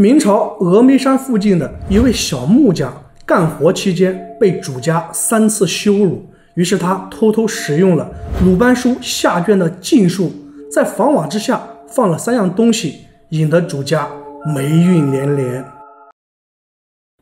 明朝峨眉山附近的一位小木匠干活期间被主家三次羞辱，于是他偷偷使用了鲁班书下卷的禁术，在房瓦之下放了三样东西，引得主家霉运连连。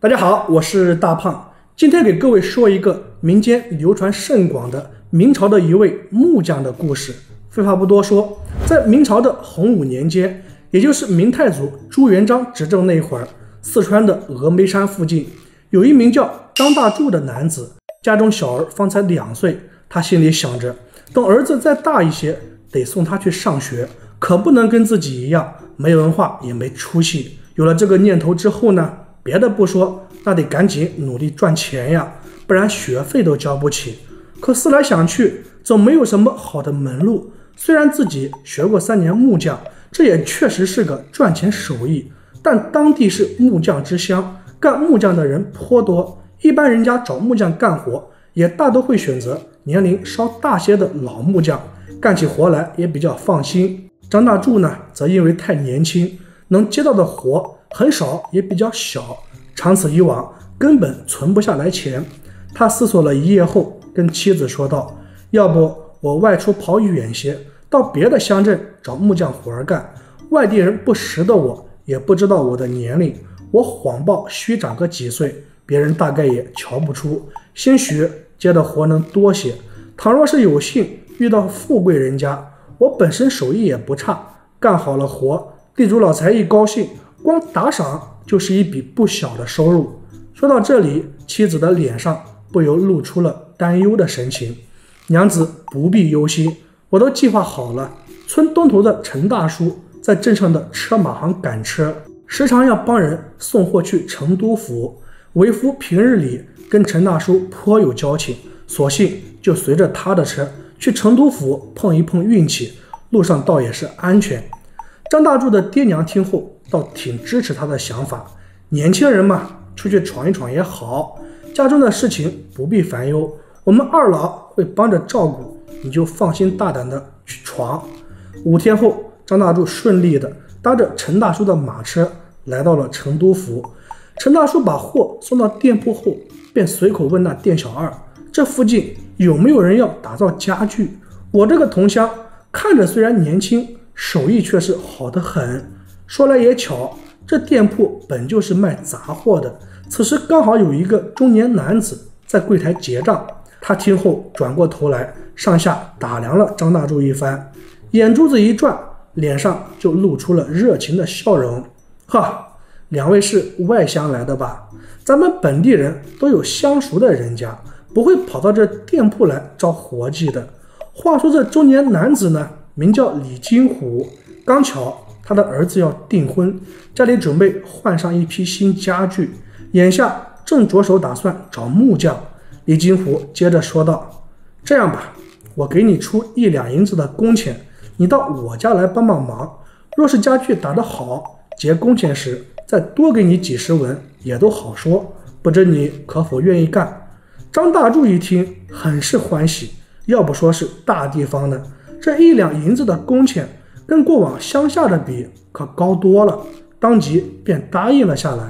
大家好，我是大胖，今天给各位说一个民间流传甚广的明朝的一位木匠的故事。废话不多说，在明朝的洪武年间。也就是明太祖朱元璋执政那会儿，四川的峨眉山附近有一名叫张大柱的男子，家中小儿方才两岁，他心里想着，等儿子再大一些，得送他去上学，可不能跟自己一样没文化也没出息。有了这个念头之后呢，别的不说，那得赶紧努力赚钱呀，不然学费都交不起。可思来想去，总没有什么好的门路。虽然自己学过三年木匠。这也确实是个赚钱手艺，但当地是木匠之乡，干木匠的人颇多。一般人家找木匠干活，也大都会选择年龄稍大些的老木匠，干起活来也比较放心。张大柱呢，则因为太年轻，能接到的活很少，也比较小，长此以往，根本存不下来钱。他思索了一夜后，跟妻子说道：“要不我外出跑远些。”到别的乡镇找木匠活儿干，外地人不识得我，也不知道我的年龄，我谎报虚长个几岁，别人大概也瞧不出，兴许接的活能多些。倘若是有幸遇到富贵人家，我本身手艺也不差，干好了活，地主老财一高兴，光打赏就是一笔不小的收入。说到这里，妻子的脸上不由露出了担忧的神情。娘子不必忧心。我都计划好了，村东头的陈大叔在镇上的车马行赶车，时常要帮人送货去成都府。为夫平日里跟陈大叔颇有交情，索性就随着他的车去成都府碰一碰运气，路上倒也是安全。张大柱的爹娘听后倒挺支持他的想法，年轻人嘛，出去闯一闯也好。家中的事情不必烦忧，我们二老会帮着照顾。你就放心大胆的去闯。五天后，张大柱顺利的搭着陈大叔的马车来到了成都府。陈大叔把货送到店铺后，便随口问那店小二：“这附近有没有人要打造家具？我这个同乡看着虽然年轻，手艺却是好的很。”说来也巧，这店铺本就是卖杂货的。此时刚好有一个中年男子在柜台结账。他听后转过头来，上下打量了张大柱一番，眼珠子一转，脸上就露出了热情的笑容。哈，两位是外乡来的吧？咱们本地人都有相熟的人家，不会跑到这店铺来招活计的。话说这中年男子呢，名叫李金虎，刚巧他的儿子要订婚，家里准备换上一批新家具，眼下正着手打算找木匠。李金虎接着说道：“这样吧，我给你出一两银子的工钱，你到我家来帮帮忙。若是家具打得好，结工钱时再多给你几十文，也都好说。不知你可否愿意干？”张大柱一听，很是欢喜。要不说是大地方的，这一两银子的工钱，跟过往乡下的比，可高多了。当即便答应了下来。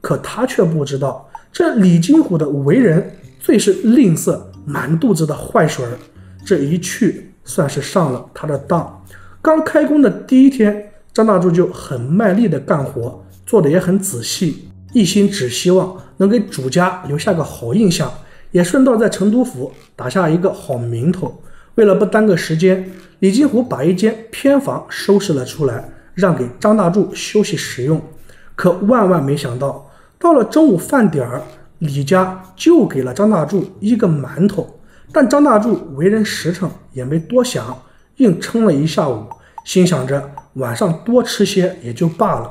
可他却不知道，这李金虎的为人。最是吝啬，满肚子的坏水儿，这一去算是上了他的当。刚开工的第一天，张大柱就很卖力的干活，做的也很仔细，一心只希望能给主家留下个好印象，也顺道在成都府打下一个好名头。为了不耽搁时间，李金虎把一间偏房收拾了出来，让给张大柱休息使用。可万万没想到，到了中午饭点儿。李家就给了张大柱一个馒头，但张大柱为人实诚，也没多想，硬撑了一下午，心想着晚上多吃些也就罢了。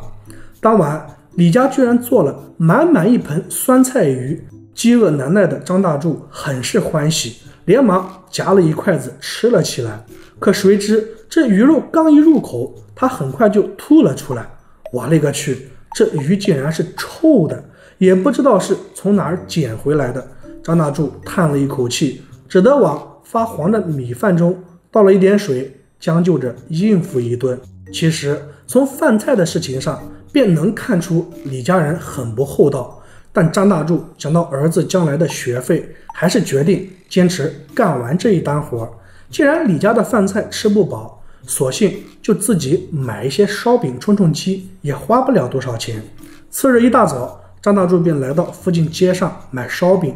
当晚，李家居然做了满满一盆酸菜鱼，饥饿难耐的张大柱很是欢喜，连忙夹了一筷子吃了起来。可谁知这鱼肉刚一入口，他很快就吐了出来。我勒个去，这鱼竟然是臭的！也不知道是从哪儿捡回来的，张大柱叹了一口气，只得往发黄的米饭中倒了一点水，将就着应付一顿。其实从饭菜的事情上，便能看出李家人很不厚道。但张大柱想到儿子将来的学费，还是决定坚持干完这一单活。既然李家的饭菜吃不饱，索性就自己买一些烧饼充充饥，也花不了多少钱。次日一大早，张大柱便来到附近街上买烧饼。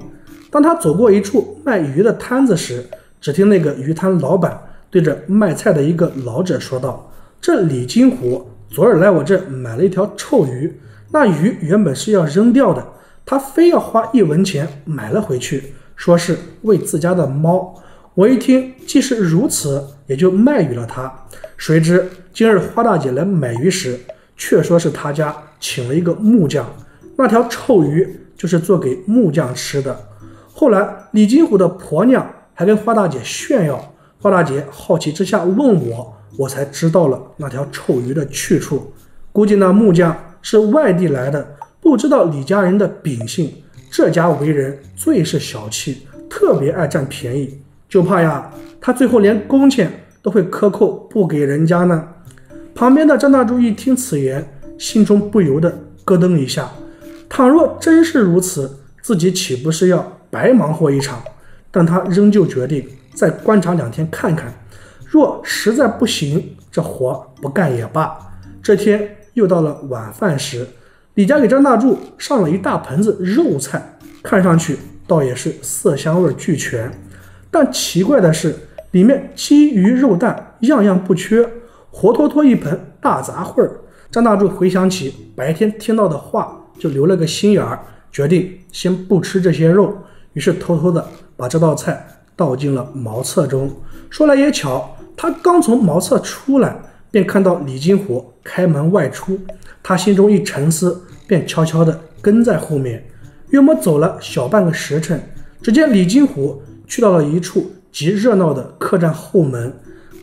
当他走过一处卖鱼的摊子时，只听那个鱼摊老板对着卖菜的一个老者说道：“这李金虎昨儿来我这买了一条臭鱼，那鱼原本是要扔掉的。”他非要花一文钱买了回去，说是喂自家的猫。我一听，既是如此，也就卖与了他。谁知今日花大姐来买鱼时，却说是他家请了一个木匠，那条臭鱼就是做给木匠吃的。后来李金虎的婆娘还跟花大姐炫耀，花大姐好奇之下问我，我才知道了那条臭鱼的去处。估计那木匠是外地来的。不知道李家人的秉性，这家为人最是小气，特别爱占便宜，就怕呀，他最后连工钱都会克扣不给人家呢。旁边的张大柱一听此言，心中不由得咯噔一下。倘若真是如此，自己岂不是要白忙活一场？但他仍旧决定再观察两天看看，若实在不行，这活不干也罢。这天又到了晚饭时。李家给张大柱上了一大盆子肉菜，看上去倒也是色香味俱全。但奇怪的是，里面鸡鱼肉蛋样样不缺，活脱脱一盆大杂烩儿。张大柱回想起白天听到的话，就留了个心眼儿，决定先不吃这些肉。于是偷偷的把这道菜倒进了茅厕中。说来也巧，他刚从茅厕出来，便看到李金虎开门外出。他心中一沉思。便悄悄地跟在后面，约莫走了小半个时辰，只见李金虎去到了一处极热闹的客栈后门。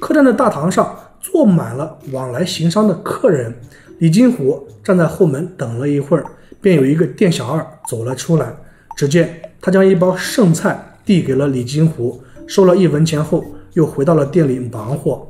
客栈的大堂上坐满了往来行商的客人。李金虎站在后门等了一会儿，便有一个店小二走了出来。只见他将一包剩菜递给了李金虎，收了一文钱后，又回到了店里忙活。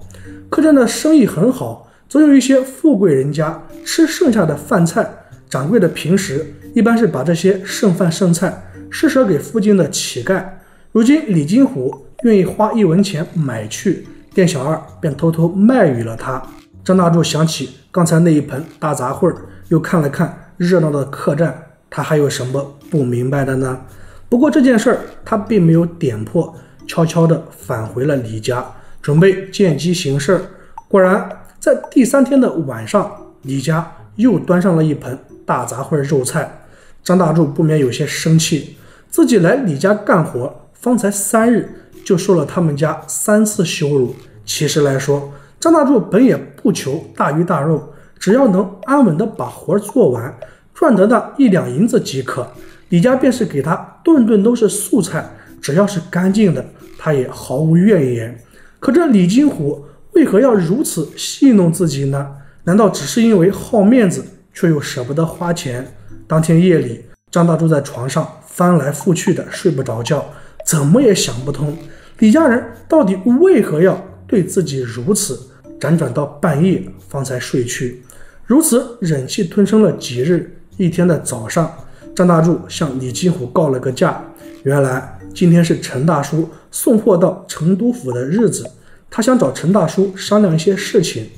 客栈的生意很好，总有一些富贵人家吃剩下的饭菜。掌柜的平时一般是把这些剩饭剩菜施舍给附近的乞丐，如今李金虎愿意花一文钱买去，店小二便偷偷卖与了他。张大柱想起刚才那一盆大杂烩，又看了看热闹的客栈，他还有什么不明白的呢？不过这件事儿他并没有点破，悄悄地返回了李家，准备见机行事。果然，在第三天的晚上，李家又端上了一盆。大杂烩肉菜，张大柱不免有些生气。自己来李家干活，方才三日，就受了他们家三次羞辱。其实来说，张大柱本也不求大鱼大肉，只要能安稳的把活做完，赚得那一两银子即可。李家便是给他顿顿都是素菜，只要是干净的，他也毫无怨言。可这李金虎为何要如此戏弄自己呢？难道只是因为好面子？却又舍不得花钱。当天夜里，张大柱在床上翻来覆去的睡不着觉，怎么也想不通李家人到底为何要对自己如此。辗转到半夜方才睡去，如此忍气吞声了几日。一天的早上，张大柱向李金虎告了个假。原来今天是陈大叔送货到成都府的日子，他想找陈大叔商量一些事情，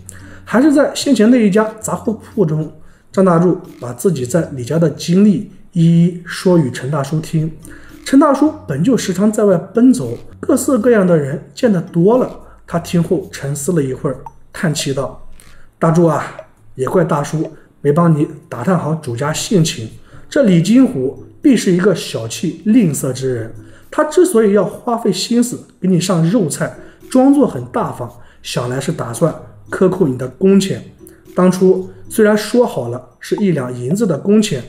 还是在先前那一家杂货铺中。张大柱把自己在李家的经历一一说与陈大叔听。陈大叔本就时常在外奔走，各色各样的人见得多了。他听后沉思了一会儿，叹气道：“大柱啊，也怪大叔没帮你打探好主家性情。这李金虎必是一个小气吝啬之人。他之所以要花费心思给你上肉菜，装作很大方，想来是打算克扣你的工钱。当初。”虽然说好了是一两银子的工钱，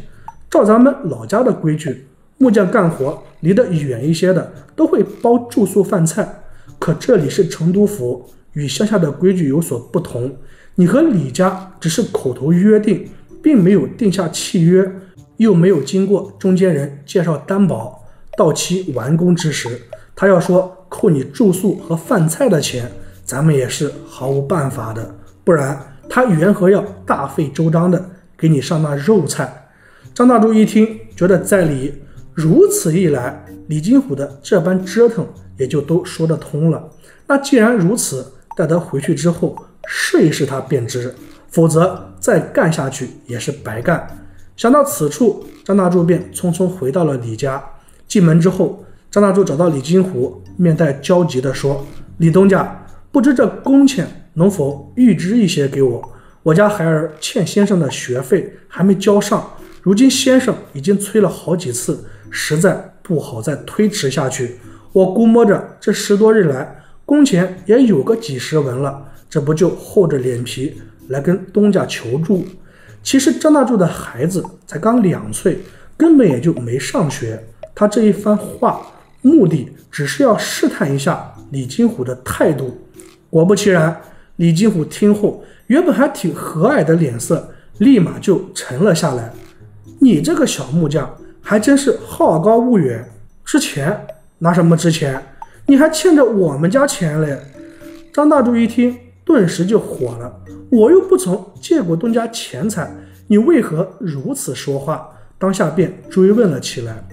照咱们老家的规矩，木匠干活离得远一些的都会包住宿饭菜。可这里是成都府，与乡下的规矩有所不同。你和李家只是口头约定，并没有定下契约，又没有经过中间人介绍担保，到期完工之时，他要说扣你住宿和饭菜的钱，咱们也是毫无办法的。不然。他缘何要大费周章的给你上那肉菜。张大柱一听，觉得在理，如此一来，李金虎的这般折腾也就都说得通了。那既然如此，待他回去之后试一试他便知，否则再干下去也是白干。想到此处，张大柱便匆匆回到了李家。进门之后，张大柱找到李金虎，面带焦急地说：“李东家，不知这工钱能否预支一些给我？我家孩儿欠先生的学费还没交上，如今先生已经催了好几次，实在不好再推迟下去。我估摸着这十多日来，工钱也有个几十文了，这不就厚着脸皮来跟东家求助？其实张大柱的孩子才刚两岁，根本也就没上学。”他这一番话，目的只是要试探一下李金虎的态度。果不其然，李金虎听后，原本还挺和蔼的脸色，立马就沉了下来。你这个小木匠，还真是好高骛远。之前拿什么之前？你还欠着我们家钱嘞！张大柱一听，顿时就火了。我又不曾借过东家钱财，你为何如此说话？当下便追问了起来。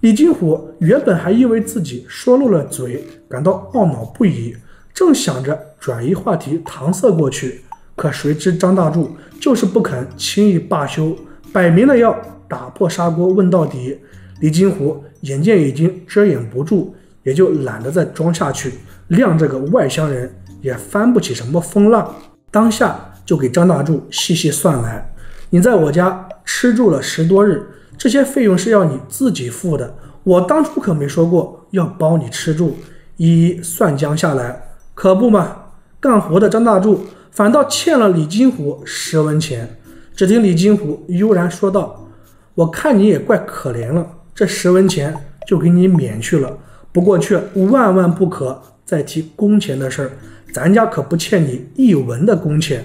李金虎原本还因为自己说漏了嘴，感到懊恼不已，正想着转移话题搪塞过去，可谁知张大柱就是不肯轻易罢休，摆明了要打破砂锅问到底。李金虎眼见已经遮掩不住，也就懒得再装下去，晾这个外乡人也翻不起什么风浪，当下就给张大柱细细算来：你在我家吃住了十多日。这些费用是要你自己付的，我当初可没说过要包你吃住。一一算将下来，可不嘛，干活的张大柱反倒欠了李金虎十文钱。只听李金虎悠然说道：“我看你也怪可怜了，这十文钱就给你免去了。不过却万万不可再提工钱的事儿，咱家可不欠你一文的工钱。”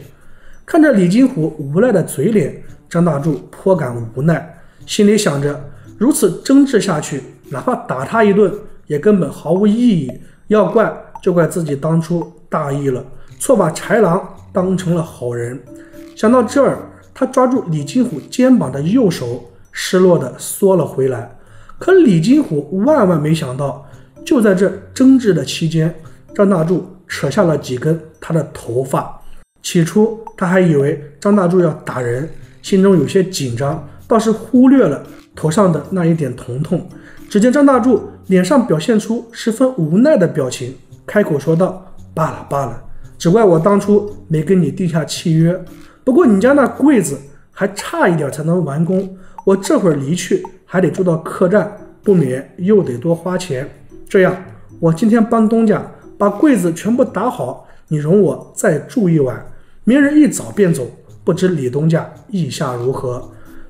看着李金虎无奈的嘴脸，张大柱颇感无奈。心里想着，如此争执下去，哪怕打他一顿，也根本毫无意义。要怪就怪自己当初大意了，错把豺狼当成了好人。想到这儿，他抓住李金虎肩膀的右手，失落的缩了回来。可李金虎万万没想到，就在这争执的期间，张大柱扯下了几根他的头发。起初他还以为张大柱要打人，心中有些紧张。倒是忽略了头上的那一点疼痛。只见张大柱脸上表现出十分无奈的表情，开口说道：“罢了罢了，只怪我当初没跟你定下契约。不过你家那柜子还差一点才能完工，我这会儿离去还得住到客栈，不免又得多花钱。这样，我今天帮东家把柜子全部打好，你容我再住一晚，明日一早便走。不知李东家意下如何？”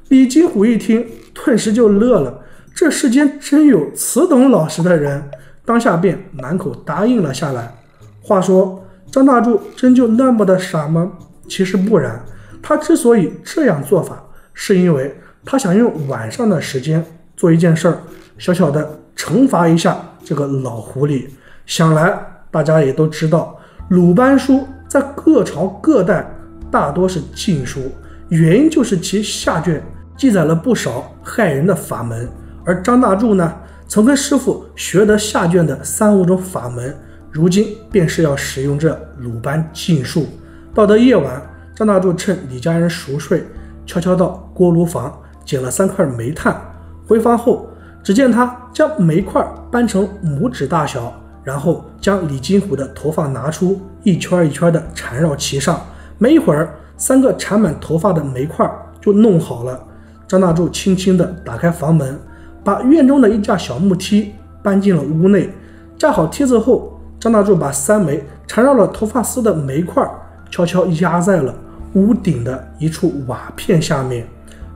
李金虎一听，顿时就乐了。这世间真有此等老实的人，当下便满口答应了下来。话说，张大柱真就那么的傻吗？其实不然，他之所以这样做法，是因为他想用晚上的时间做一件事儿，小小的惩罚一下这个老狐狸。想来大家也都知道，鲁班书在各朝各代大多是禁书，原因就是其下卷。记载了不少害人的法门，而张大柱呢，曾跟师傅学得下卷的三五种法门，如今便是要使用这鲁班禁术。到得夜晚，张大柱趁李家人熟睡，悄悄到锅炉房捡了三块煤炭。回房后，只见他将煤块掰成拇指大小，然后将李金虎的头发拿出，一圈一圈的缠绕其上。没一会儿，三个缠满头发的煤块就弄好了。张大柱轻轻地打开房门，把院中的一架小木梯搬进了屋内。架好梯子后，张大柱把三枚缠绕了头发丝的煤块悄悄压在了屋顶的一处瓦片下面。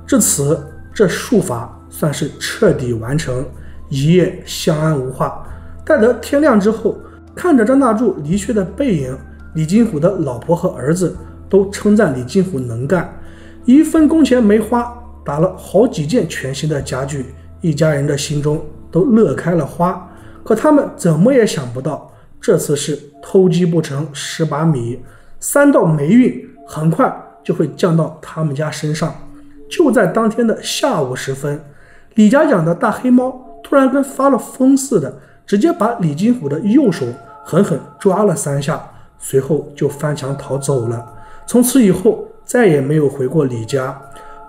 至此，这术法算是彻底完成，一夜相安无话。待得天亮之后，看着张大柱离去的背影，李金虎的老婆和儿子都称赞李金虎能干，一分工钱没花。打了好几件全新的家具，一家人的心中都乐开了花。可他们怎么也想不到，这次是偷鸡不成蚀把米，三道霉运很快就会降到他们家身上。就在当天的下午时分，李家养的大黑猫突然跟发了疯似的，直接把李金虎的右手狠狠抓了三下，随后就翻墙逃走了。从此以后，再也没有回过李家。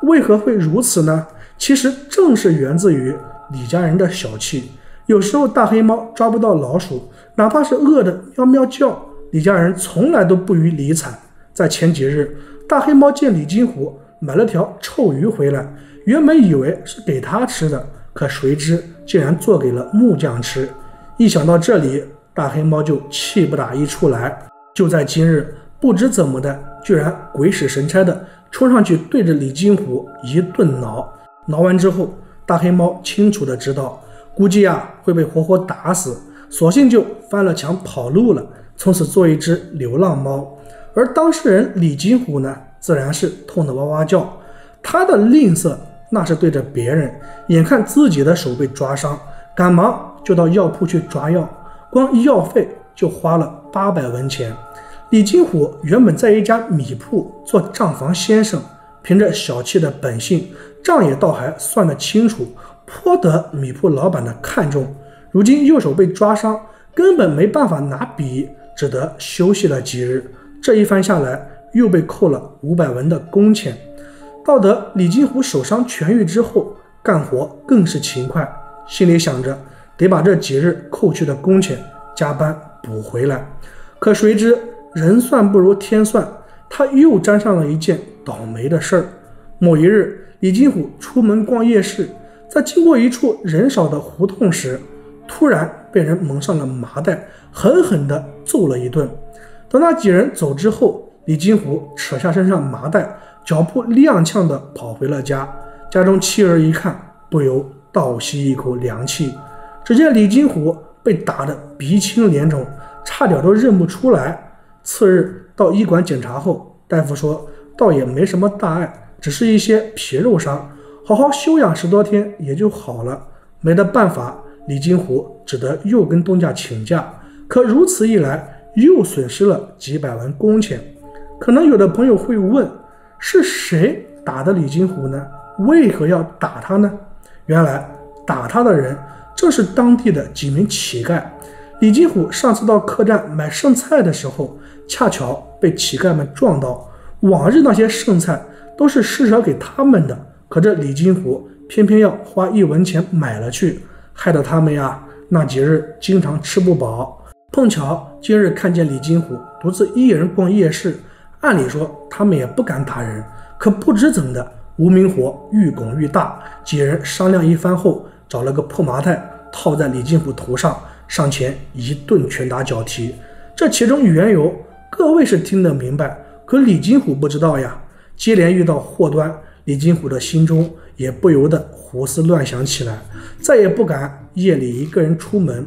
为何会如此呢？其实正是源自于李家人的小气。有时候大黑猫抓不到老鼠，哪怕是饿得喵喵叫，李家人从来都不予理睬。在前几日，大黑猫见李金虎买了条臭鱼回来，原本以为是给他吃的，可谁知竟然做给了木匠吃。一想到这里，大黑猫就气不打一处来。就在今日，不知怎么的，居然鬼使神差的冲上去对着李金虎一顿挠。挠完之后，大黑猫清楚的知道。估计啊会被活活打死，索性就翻了墙跑路了，从此做一只流浪猫。而当事人李金虎呢，自然是痛得哇哇叫。他的吝啬那是对着别人，眼看自己的手被抓伤，赶忙就到药铺去抓药，光药费就花了八百文钱。李金虎原本在一家米铺做账房先生，凭着小气的本性，账也倒还算得清楚。颇得米铺老板的看重，如今右手被抓伤，根本没办法拿笔，只得休息了几日。这一番下来，又被扣了五百文的工钱。到得李金虎手伤痊愈之后，干活更是勤快，心里想着得把这几日扣去的工钱加班补回来。可谁知人算不如天算，他又沾上了一件倒霉的事儿。某一日，李金虎出门逛夜市。在经过一处人少的胡同时，突然被人蒙上了麻袋，狠狠地揍了一顿。等那几人走之后，李金虎扯下身上麻袋，脚步踉跄地跑回了家。家中妻儿一看，不由倒吸一口凉气。只见李金虎被打得鼻青脸肿，差点都认不出来。次日到医馆检查后，大夫说倒也没什么大碍，只是一些皮肉伤。好好休养十多天也就好了，没得办法，李金虎只得又跟东家请假。可如此一来，又损失了几百文工钱。可能有的朋友会问，是谁打的李金虎呢？为何要打他呢？原来打他的人正是当地的几名乞丐。李金虎上次到客栈买剩菜的时候，恰巧被乞丐们撞到。往日那些剩菜都是施舍给他们的。可这李金虎偏偏要花一文钱买了去，害得他们呀那几日经常吃不饱。碰巧今日看见李金虎独自一人逛夜市，按理说他们也不敢打人，可不知怎的，无名火愈拱愈大。几人商量一番后，找了个破麻袋套在李金虎头上，上前一顿拳打脚踢。这其中缘由，各位是听得明白，可李金虎不知道呀。接连遇到祸端。李金虎的心中也不由得胡思乱想起来，再也不敢夜里一个人出门。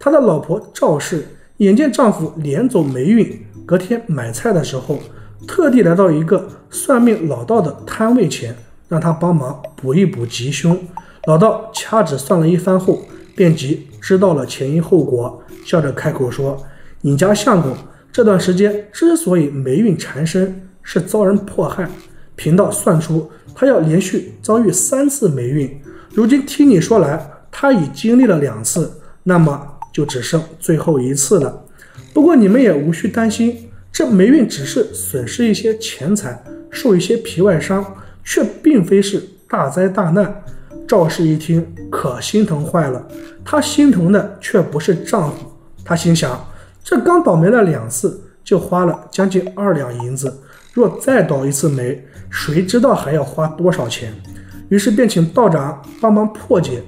他的老婆赵氏眼见丈夫连走霉运，隔天买菜的时候，特地来到一个算命老道的摊位前，让他帮忙补一补吉凶。老道掐指算了一番后，便即知道了前因后果，笑着开口说：“你家相公这段时间之所以霉运缠身，是遭人迫害。”贫道算出，他要连续遭遇三次霉运。如今听你说来，他已经历了两次，那么就只剩最后一次了。不过你们也无需担心，这霉运只是损失一些钱财，受一些皮外伤，却并非是大灾大难。赵氏一听，可心疼坏了。她心疼的却不是丈夫，她心想：这刚倒霉了两次，就花了将近二两银子。若再倒一次霉，谁知道还要花多少钱？于是便请道长帮忙破解。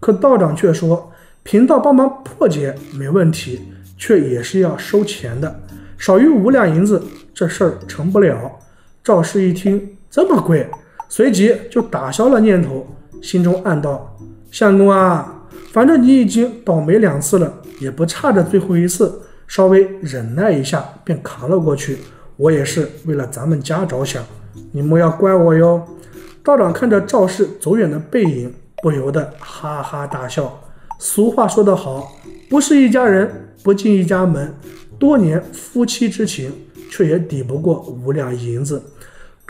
可道长却说，贫道帮忙破解没问题，却也是要收钱的，少于五两银子，这事儿成不了。赵氏一听这么贵，随即就打消了念头，心中暗道：相公啊，反正你已经倒霉两次了，也不差这最后一次，稍微忍耐一下便扛了过去。我也是为了咱们家着想，你莫要怪我哟。道长看着赵氏走远的背影，不由得哈哈大笑。俗话说得好，不是一家人不进一家门，多年夫妻之情却也抵不过五两银子。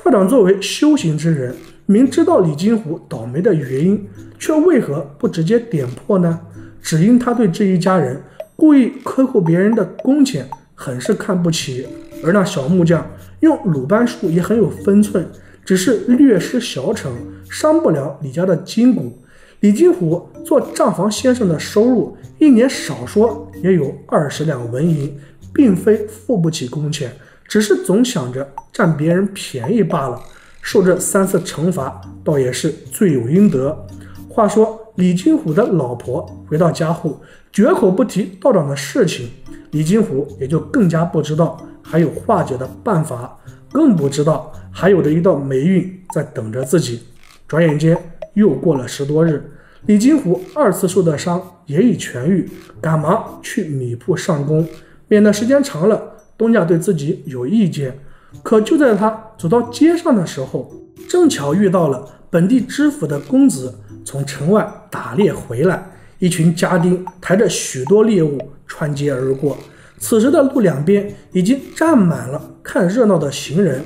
道长作为修行之人，明知道李金虎倒霉的原因，却为何不直接点破呢？只因他对这一家人故意克扣别人的工钱，很是看不起。而那小木匠用鲁班术也很有分寸，只是略施小惩，伤不了李家的筋骨。李金虎做账房先生的收入，一年少说也有二十两纹银，并非付不起工钱，只是总想着占别人便宜罢了。受这三次惩罚，倒也是罪有应得。话说李金虎的老婆回到家后，绝口不提道长的事情，李金虎也就更加不知道还有化解的办法，更不知道还有着一道霉运在等着自己。转眼间又过了十多日，李金虎二次受的伤也已痊愈，赶忙去米铺上工，免得时间长了东家对自己有意见。可就在他走到街上的时候，正巧遇到了本地知府的公子从城外打猎回来，一群家丁抬着许多猎物穿街而过。此时的路两边已经站满了看热闹的行人。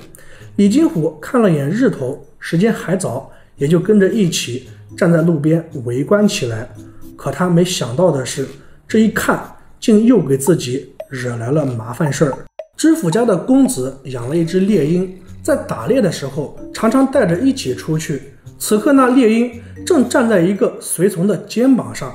李金虎看了眼日头，时间还早，也就跟着一起站在路边围观起来。可他没想到的是，这一看竟又给自己惹来了麻烦事儿。知府家的公子养了一只猎鹰，在打猎的时候常常带着一起出去。此刻，那猎鹰正站在一个随从的肩膀上，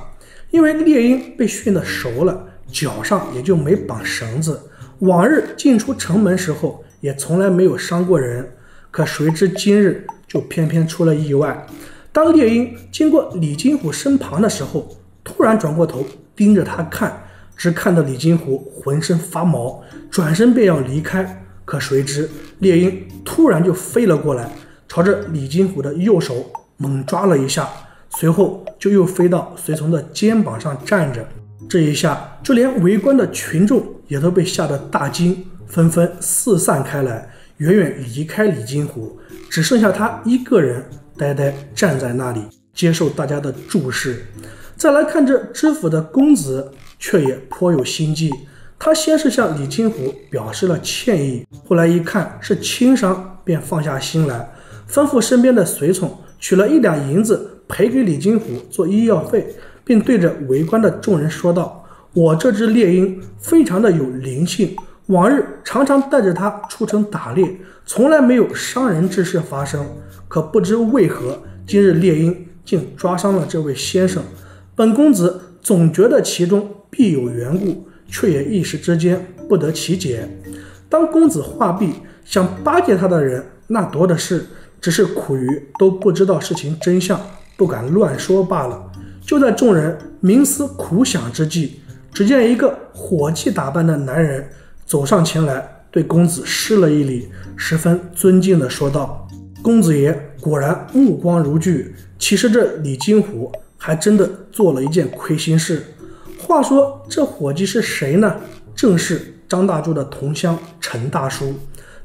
因为猎鹰被训得熟了，脚上也就没绑绳子。往日进出城门时候也从来没有伤过人，可谁知今日就偏偏出了意外。当猎鹰经过李金虎身旁的时候，突然转过头盯着他看。只看得李金虎浑身发毛，转身便要离开，可谁知猎鹰突然就飞了过来，朝着李金虎的右手猛抓了一下，随后就又飞到随从的肩膀上站着。这一下，就连围观的群众也都被吓得大惊，纷纷四散开来，远远离开李金虎，只剩下他一个人呆呆站在那里，接受大家的注视。再来看这知府的公子。却也颇有心计。他先是向李金虎表示了歉意，后来一看是轻伤，便放下心来，吩咐身边的随从取了一两银子赔给李金虎做医药费，并对着围观的众人说道：“我这只猎鹰非常的有灵性，往日常常带着它出城打猎，从来没有伤人之事发生。可不知为何，今日猎鹰竟抓伤了这位先生。本公子总觉得其中……”必有缘故，却也一时之间不得其解。当公子画壁，想巴结他的人那多的是，只是苦于都不知道事情真相，不敢乱说罢了。就在众人冥思苦想之际，只见一个伙计打扮的男人走上前来，对公子施了一礼，十分尊敬地说道：“公子爷果然目光如炬，其实这李金虎还真的做了一件亏心事。”话说这伙计是谁呢？正是张大柱的同乡陈大叔。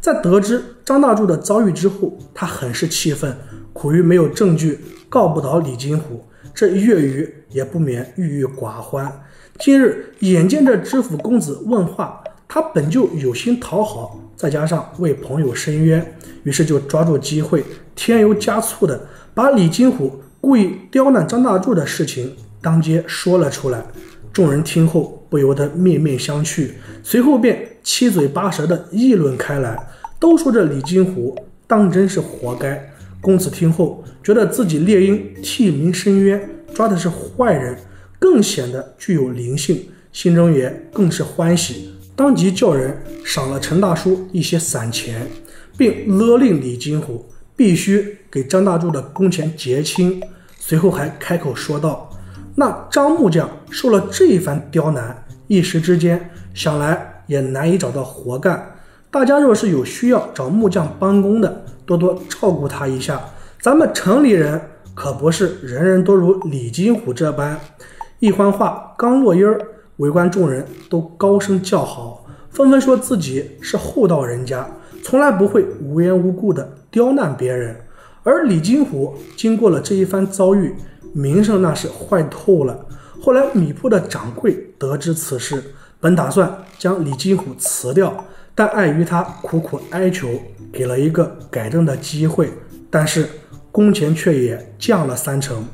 在得知张大柱的遭遇之后，他很是气愤，苦于没有证据告不倒李金虎，这粤语也不免郁郁寡欢。今日眼见这知府公子问话，他本就有心讨好，再加上为朋友伸冤，于是就抓住机会，添油加醋的把李金虎故意刁难张大柱的事情当街说了出来。众人听后不由得面面相觑，随后便七嘴八舌的议论开来，都说这李金虎当真是活该。公子听后觉得自己猎鹰替民伸冤，抓的是坏人，更显得具有灵性，心中也更是欢喜，当即叫人赏了陈大叔一些散钱，并勒令李金虎必须给张大柱的工钱结清。随后还开口说道。那张木匠受了这一番刁难，一时之间想来也难以找到活干。大家若是有需要找木匠帮工的，多多照顾他一下。咱们城里人可不是人人都如李金虎这般。一番话刚落音儿，围观众人都高声叫好，纷纷说自己是厚道人家，从来不会无缘无故的刁难别人。而李金虎经过了这一番遭遇。名声那是坏透了。后来米铺的掌柜得知此事，本打算将李金虎辞掉，但碍于他苦苦哀求，给了一个改正的机会。但是工钱却也降了三成。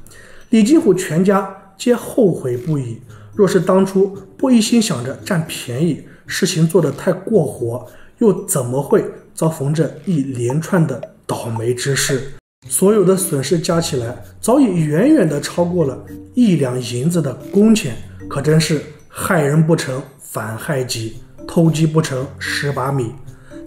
李金虎全家皆后悔不已。若是当初不一心想着占便宜，事情做得太过火，又怎么会遭逢这一连串的倒霉之事？所有的损失加起来，早已远远的超过了一两银子的工钱，可真是害人不成反害己，偷鸡不成蚀把米。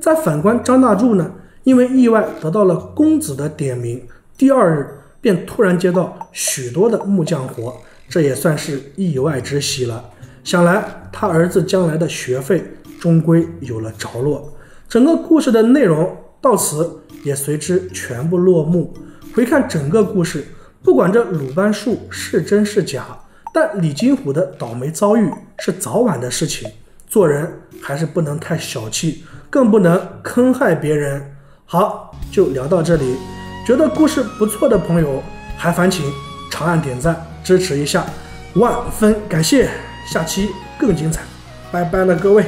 再反观张大柱呢，因为意外得到了公子的点名，第二日便突然接到许多的木匠活，这也算是意外之喜了。想来他儿子将来的学费终归有了着落。整个故事的内容到此。也随之全部落幕。回看整个故事，不管这鲁班术是真是假，但李金虎的倒霉遭遇是早晚的事情。做人还是不能太小气，更不能坑害别人。好，就聊到这里。觉得故事不错的朋友，还烦请长按点赞支持一下，万分感谢。下期更精彩，拜拜了各位。